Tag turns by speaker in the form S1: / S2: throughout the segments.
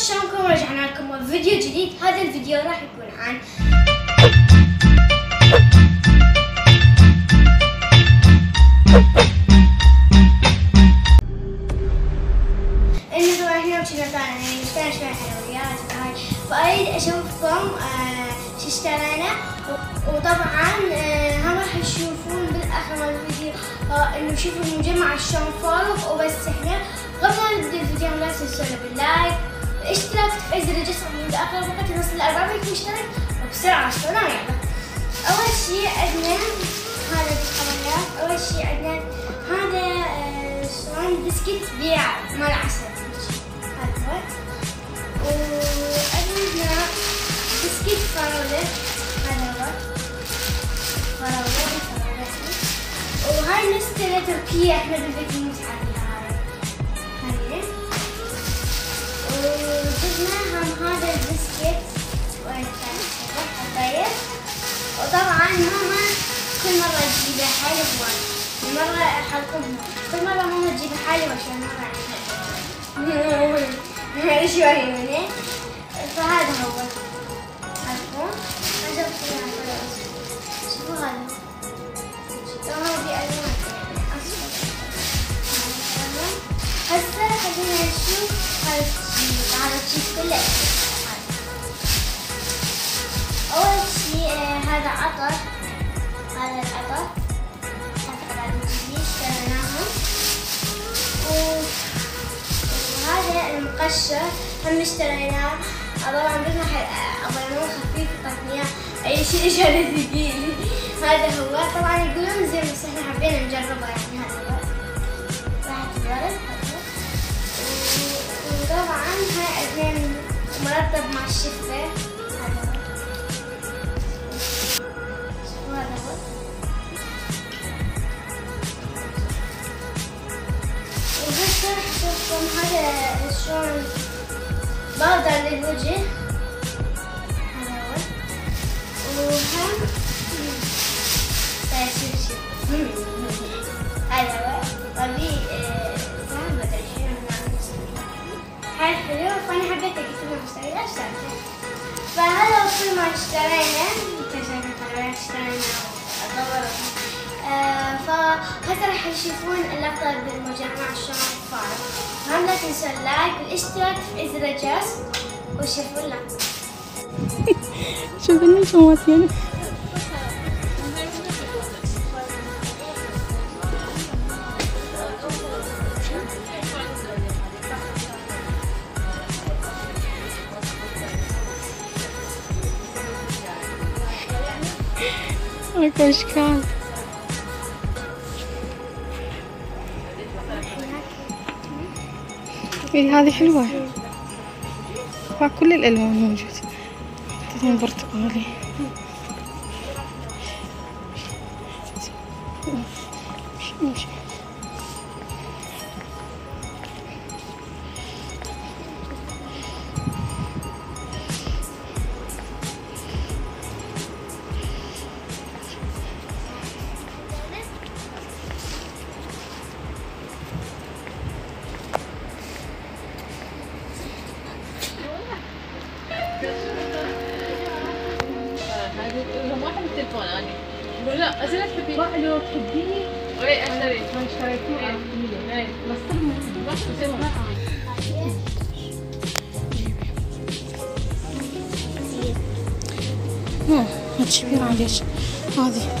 S1: شلونكم رجعنا لكم فيديو جديد. هذا الفيديو راح يكون عن إنه إحنا كنا طالعين نشتري شوية حلويات. وهاي فأريد أشوفكم آه شو اشترينا. وطبعا آه هم راح تشوفون بالآخر الفيديو آه إنه شوفوا المجمع شلون فارغ وبس إحنا قبل ما نبدأ الفيديو لا تنسونا باللايك. الاشتراك الجرس من اخر وقت نوصل 400 مشترك وبسرعة شلون يلا أول شيء عندنا هذا الحلويات أول شيء عندنا هذا آه، شلون بسكت بيع مال عسل هذا. هو وعندنا بسكت فراولة. هذا هو. فراولة. وهاي نستنى تركية إحنا بالبيت نموت وجبنا هم هذا البسكت حباية وطبعا ماما كل مرة تجيبه حلوة مرة حلقهم كل مرة ماما تجيب حلوة عشان مرة شوية منه فهذا هو. عطر هذا العطر وهذا المقشر هم اشتريناه طبعا قلنا أبغى خفيف قطنية. أي شيء عشان ثقيل. هذا هو. طبعا يقولون زين بس إحنا حبينا نجربه يعني هذا راح وطبعا هاي عندنا مرطب مع الشفة. وهسه أشوفكم هذا شلون باودر للوجه هو وهم تأشير هذا هو طبي زين ما أدري شنو نعمل هاي حلو فأنا لهم اشتري لا اشتريته فهذا كل ما اشترينا اشترينا تشوفون اللقطة بالمجمع شلون فارغ هم لا تنسوا اللايك والاشتراك في زر الجرس وشوفوا اللقطة
S2: شوف النجوم يعني. اكو اشكال اي هذه حلوة. كل الألوان موجود. تدين برتقالي مش
S3: هذا التليفون أنا بقول لا ازل تحبي ما لو تحبيه اي اشتري ما اشتريتوه. بس
S2: هتشبيه معليش هذه.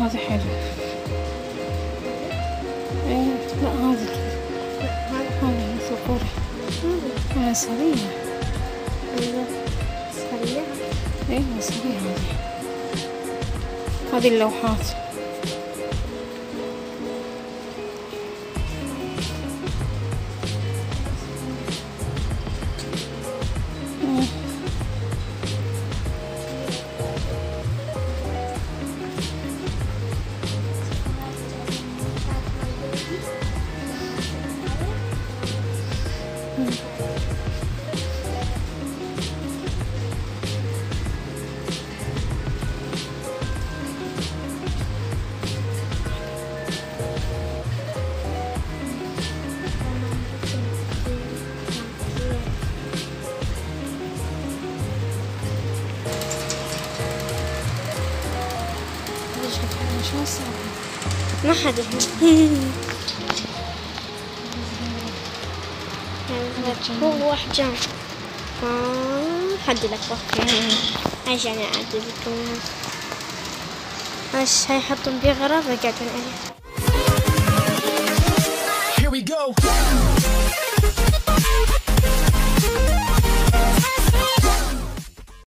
S2: هذا حلو إيه لا هذا هذا صقور. هذا صغير
S1: صغيرة
S2: إيه صغير هذه. هذه اللوحات.
S1: ما حدا هو أحجام آه، حد لك وقت. عشان أعدل لكم. بس هيحطون بيه غرض قاعدين عليه
S4: Here we go.